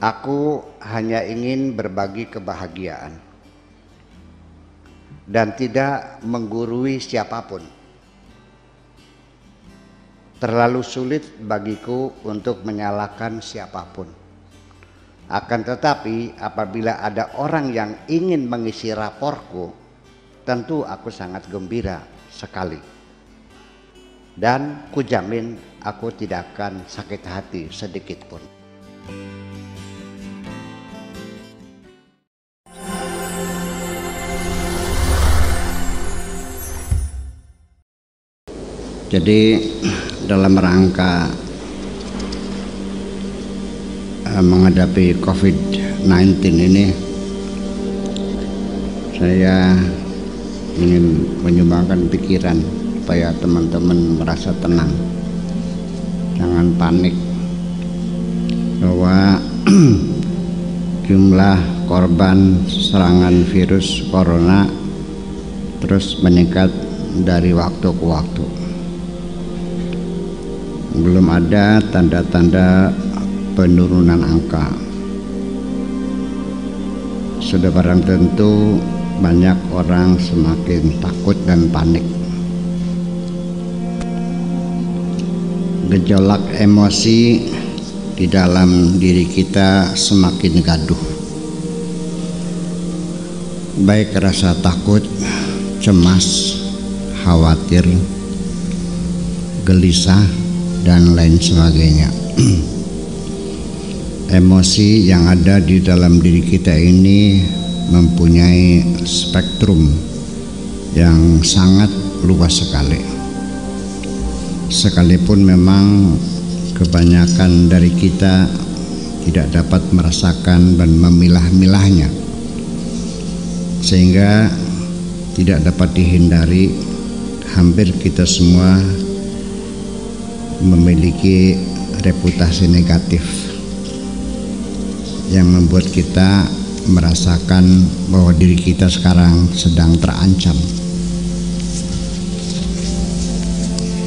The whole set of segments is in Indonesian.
Aku hanya ingin berbagi kebahagiaan dan tidak menggurui siapa pun. Terlalu sulit bagiku untuk menyalahkan siapa pun. Akan tetapi, apabila ada orang yang ingin mengisi raporku, tentu aku sangat gembira sekali. Dan kujamin aku tidak akan sakit hati sedikit pun. Jadi dalam rangka uh, menghadapi COVID-19 ini saya ingin menyumbangkan pikiran supaya teman-teman merasa tenang. Jangan panik bahwa jumlah korban serangan virus corona terus meningkat dari waktu ke waktu belum ada tanda-tanda penurunan angka. Sudah barang tentu banyak orang semakin takut dan panik. Gejolak emosi di dalam diri kita semakin gaduh. Baik rasa takut, cemas, khawatir, gelisah, dan lain sebagainya. Emosi yang ada di dalam diri kita ini mempunyai spektrum yang sangat luas sekali. Sekalipun memang kebanyakan dari kita tidak dapat merasakan dan memilah-milahnya, sehingga tidak dapat dihindari, hampir kita semua memiliki reputasi negatif yang membuat kita merasakan bahwa diri kita sekarang sedang terancam.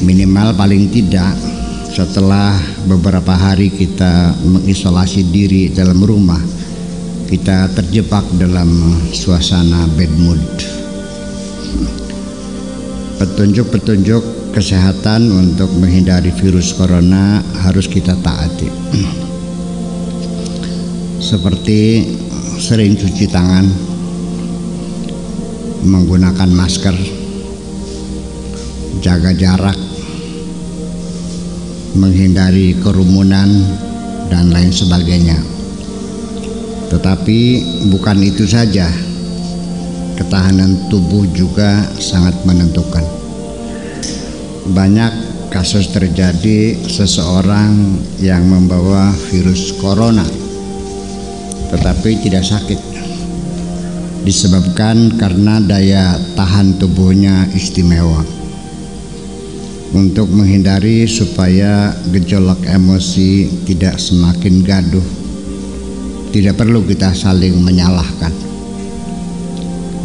Minimal paling tidak setelah beberapa hari kita mengisolasi diri dalam rumah, kita terjebak dalam suasana bad mood. Petunjuk-petunjuk kesehatan untuk menghindari virus corona harus kita taati. Seperti sering cuci tangan, menggunakan masker, jaga jarak, menghindari kerumunan dan lain sebagainya. Tetapi bukan itu saja, ketahanan tubuh juga sangat menentukan banyak kasus terjadi seseorang yang membawa virus corona tetapi tidak sakit. Disebabkan karena daya tahan tubuhnya istimewa. Untuk menghindari supaya gejolak emosi tidak semakin gaduh tidak perlu kita saling menyalahkan.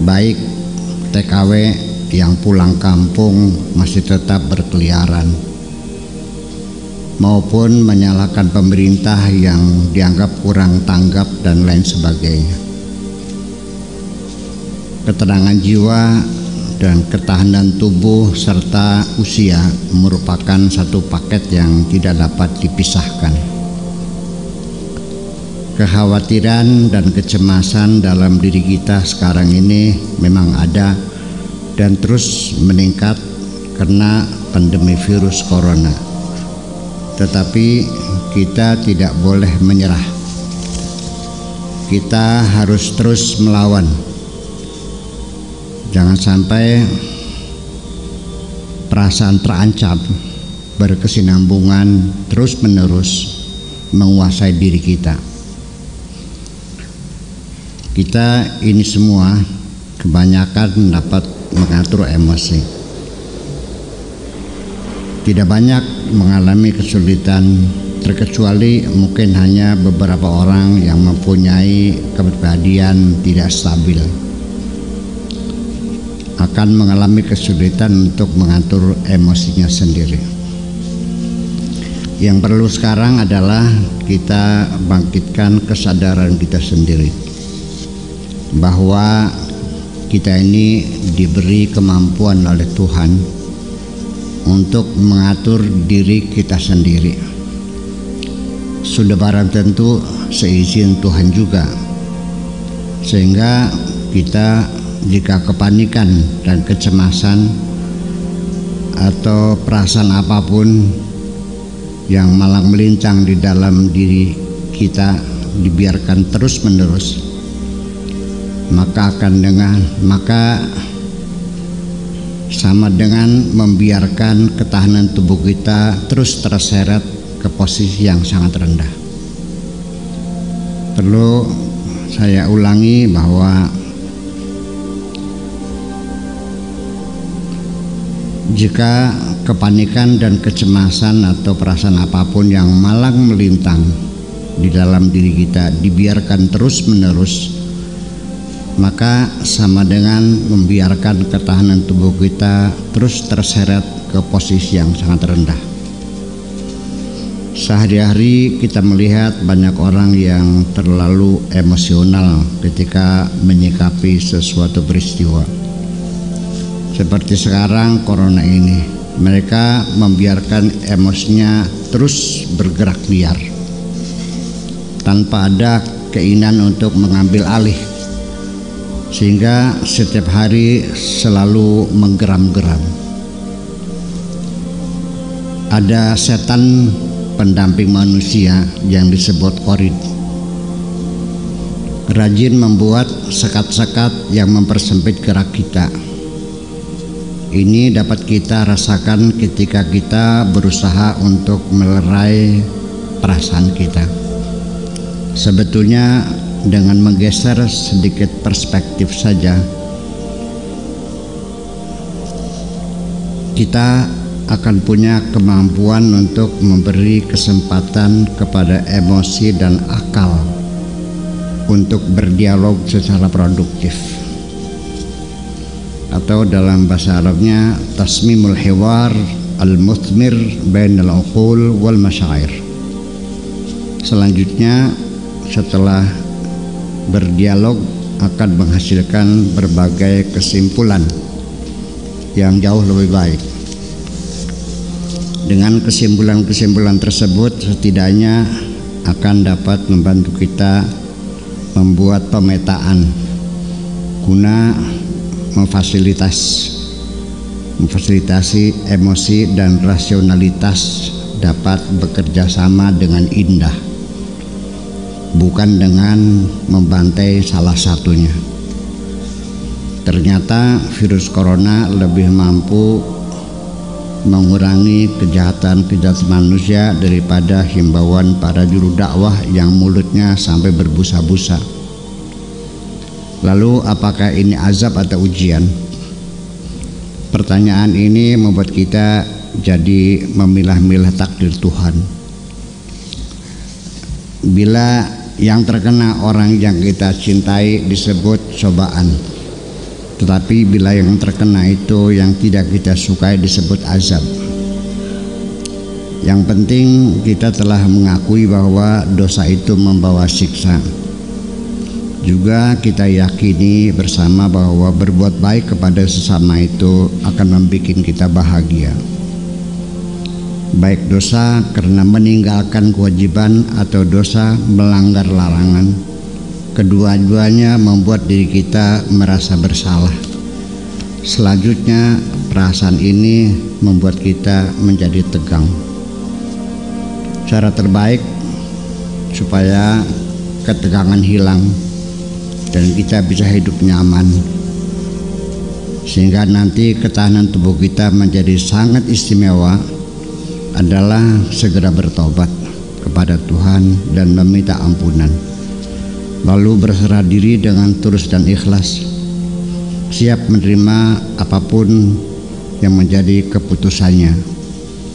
Baik TKW yang pulang kampung masih tetap berkeliaran maupun menyalahkan pemerintah yang dianggap kurang tanggap dan lain sebagainya. Ketenangan jiwa dan ketahanan tubuh serta usia merupakan satu paket yang tidak dapat dipisahkan. Kekhawatiran dan kecemasan dalam diri kita sekarang ini memang ada dan terus meningkat karena pandemi virus corona. Tetapi kita tidak boleh menyerah. Kita harus terus melawan. Jangan sampai perasaan terancam berkesinambungan terus-menerus menguasai diri kita. Kita ini semua kebanyakan dapat mengatur emosi. Tidak banyak mengalami kesulitan terkecuali mungkin hanya beberapa orang yang mempunyai kepribadian tidak stabil akan mengalami kesulitan untuk mengatur emosinya sendiri. Yang perlu sekarang adalah kita bangkitkan kesadaran kita sendiri bahwa kita ini diberi kemampuan oleh Tuhan untuk mengatur diri kita sendiri. Sudah barang tentu seizin Tuhan juga. Sehingga kita jika kepanikan dan kecemasan atau perasaan apa pun yang malang melincang di dalam diri kita dibiarkan terus menerus maka akan dengan maka sama dengan membiarkan ketahanan tubuh kita terus terseret ke posisi yang sangat rendah. Perlu saya ulangi bahwa Jika kepanikan dan kecemasan atau perasaan apa pun yang malang melintang di dalam diri kita dibiarkan terus-menerus, maka sama dengan membiarkan ketahanan tubuh kita terus terseret ke posisi yang sangat rendah. Sehari-hari kita melihat banyak orang yang terlalu emosional ketika menyikapi sesuatu peristiwa seperti sekarang corona ini mereka membiarkan emosinya terus bergerak liar tanpa ada keinginan untuk mengambil alih sehingga setiap hari selalu menggeram-geram. Ada setan pendamping manusia yang disebut korid rajin membuat sekat-sekat yang mempersempit gerak kita. Ini dapat kita rasakan ketika kita berusaha untuk melerai perasaan kita. Sebetulnya dengan menggeser sedikit perspektif saja kita akan punya kemampuan untuk memberi kesempatan kepada emosi dan akal untuk berdialog secara produktif. Atau dalam bahasa Arabnya tasmimul hiwar al-muthmir bain al-uqul wal masyair. Selanjutnya setelah berdialog akan menghasilkan berbagai kesimpulan yang jauh lebih baik. Dengan kesimpulan-kesimpulan tersebut setidaknya akan dapat membantu kita membuat pemetaan guna memfasilitas memfasilitasi emosi dan rasionalitas dapat bekerja sama dengan indah bukan dengan membantai salah satunya ternyata virus corona lebih mampu mengurangi kejahatan-kejahatan manusia daripada himbauan para juru dakwah yang mulutnya sampai berbusa-busa Lalu apakah ini azab atau ujian? Pertanyaan ini membuat kita jadi memilah-milah takdir Tuhan. Bila yang terkena orang yang kita cintai disebut cobaan. Tetapi bila yang terkena itu yang tidak kita sukai disebut azab. Yang penting kita telah mengakui bahwa dosa itu membawa siksa juga kita yakini bersama bahwa berbuat baik kepada sesama itu akan membuat kita bahagia. Baik dosa karena meninggalkan kewajiban atau dosa melanggar larangan. Kedua-duanya membuat diri kita merasa bersalah. Selanjutnya perasaan ini membuat kita menjadi tegang. Cara terbaik supaya ketegangan hilang dan kita bisa hidup nyaman sehingga nanti ketahanan tubuh kita menjadi sangat istimewa adalah segera bertobat kepada Tuhan dan meminta ampunan. Lalu berserah diri dengan tulus dan ikhlas. Siap menerima apa pun yang menjadi keputusannya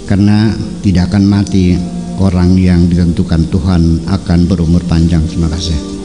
karena tidak akan mati orang yang ditentukan Tuhan akan berumur panjang. Terima kasih